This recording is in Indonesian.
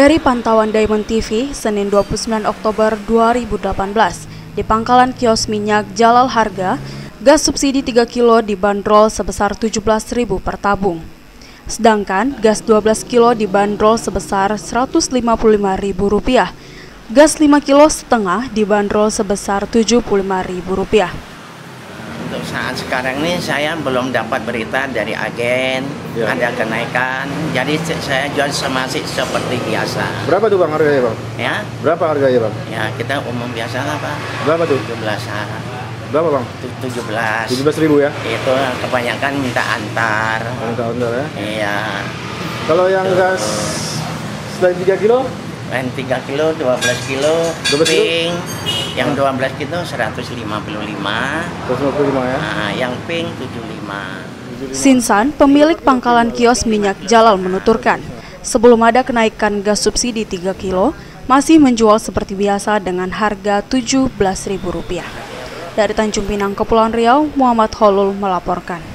Dari pantauan Diamond TV, Senin 29 Oktober 2018, di pangkalan kios minyak Jalal Harga, gas subsidi 3 kilo dibanderol sebesar Rp17.000 per tabung. Sedangkan gas 12 kilo dibanderol sebesar Rp155.000. Gas 5 kilo setengah dibanderol sebesar Rp75.000. Untuk saat sekarang ini saya belum dapat berita dari agen Ya. ada kenaikan. Jadi saya jual masih seperti biasa. Berapa tuh bang harganya bang? Ya, Berapa harganya bang? ya kita umum biasa lah Pak. Berapa tuh? 17 Berapa bang? 17. 17 ribu ya? Itu kebanyakan minta antar. Antar antar ya. Iya. Kalau yang gas selain 3 kilo? Lain 3 kilo, 12 kilo, 12 kilo? pink. Yang 12 kilo 155. 155 ya. Nah, yang pink 75. Sinsan, pemilik pangkalan kios minyak Jalal menuturkan, sebelum ada kenaikan gas subsidi 3 kilo, masih menjual seperti biasa dengan harga Rp17.000. Dari Tanjung Pinang, Kepulauan Riau, Muhammad Holul melaporkan.